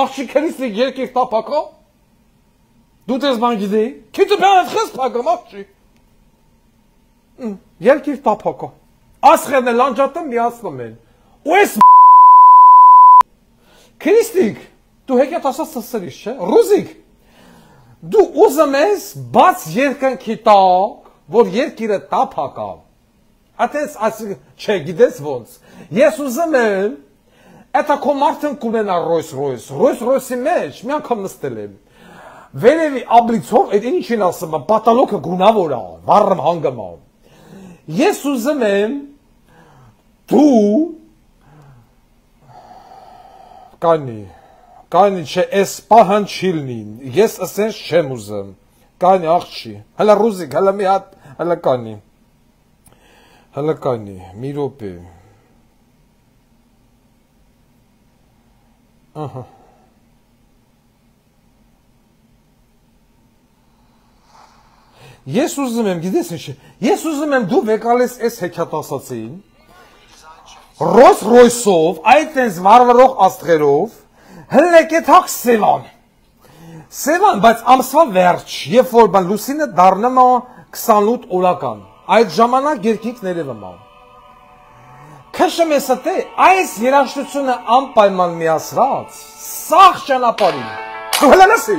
աղջիկերից երկիր տապակա։ Դու դες բան գիտեի։ Քիթը բան խես փակում աղջի։ Երկիր տապակա։ Ասխերն էլ անջատում միացնում են։ Ու ես Քրիստիկ, դու հեքիաթ ասած սրիշ, չէ՞։ Ռուզիկ, դու ուզում ես բաց երկնքի տակ, որ երկիրը տափակա։ Ատես ասի, չէ, գիտես ոնց։ Ես ուզում եմ Էտա քո մարդն կունենա Rolls Royce, Rolls Royce-ի մեջ մի անգամ նստել եմ։ Վերևի աբլիցով, այդ ինչին ասում եմ, պատալոկը գունավոր է, վառում հանգում է։ Ես ուզում եմ դու կանի, կանի չէ, էս պահանջիլնին, ես ասենց չեմ ուզում, կանի աղջի, հələ ռուզիկ, հələ մի հատ, հələ կանի, հələ կանի, մի ռոպե, ահա, Ես ուզում եմ, գիտես ինչ, ես ուզում եմ դու վեկալես այս հեքիաթ ասացին, Ռոս Ռոյսով, այդ տենց վարվրող աստղերով, հլեկեթակ Սևան։ Սևան, բայց ամսվա վերջ, երբ որ բան լուսինը դառնում է 28 օրական։ Այդ ժամանակ երկինք ներևում է։ ՔՇՄՍՏ այս երաշխությունը անպայման միասրած սաղ ճանապարհին քոլանասի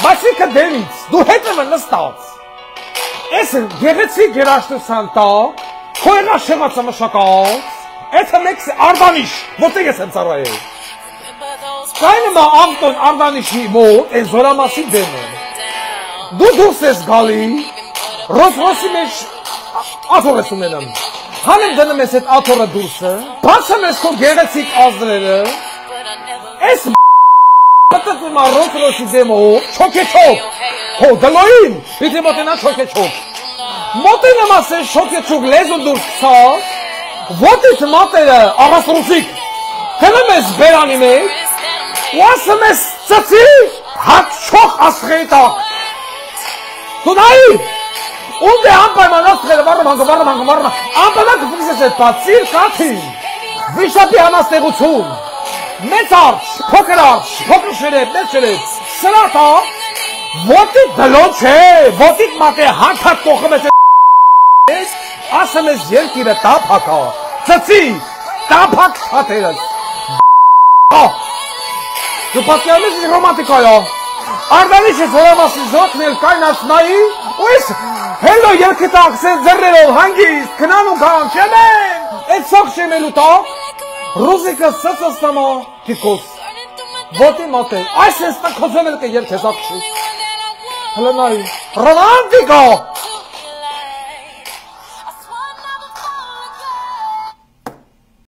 բացիկը դերից դու հետևը նստած ես գեղեցիկ երաշխության տակ քո երաշխումը մշակած Это մեքս Արդանիշ, որտեղ ես եմ ծառայել։ Կայնը մա Անտոն Արդանիշի մոտ այս զորամասի դեմը։ Դու դուրս ես գալի, ռոս-ռոսի մեջ աթորես ունենամ։ Հանեմ դնում ես այդ աթոռը դուրսը, բացում ես քո գեղեցիկ ազդրերը։ Այս պատտում ա Ռոսրոսի դեմով, չոքեչոք։ Հո դլոին, պիտի մոտենա չոքեչոք։ Մոտենամ ասեն շոքեչոք լեզուն դուրս գցած Ոտից մատերը առասրուցիկ հնում ես բերանի մեջ ու ասում ես ծծի հատ չող ասխեի տակ դու նայի ունդե անպայման ասխելը վարում հանգը վարում հանգը վարում անպայման կպուքս ես այդ պացիր կաթին վիշապի համաստեղություն մեծ արջ, փոքր արջ, փոքր շերետ, մեծ շերետ, սրատա, ոտիք դլոն չէ, ոտիք մատե հանդատ կողում ես ասում ես երկիրը տափակա, ծծի, տափակ թաթերս, դու պատկերում ես ռոմանտիկայա, արդանիշ ես հորամասի զոքնել կայնացնայի, ու ես հելո երկիտ ակսեն ձրերով հանգիստ, կնան ու կան, չեմեն, այդ սոք շեմելու տակ, ռուզիկը սծստամա տիկոս, ոտի մատե, այս ես տակ հոզում էլ կը երկեզ ակշի, հլնայի, ռոմանտիկա,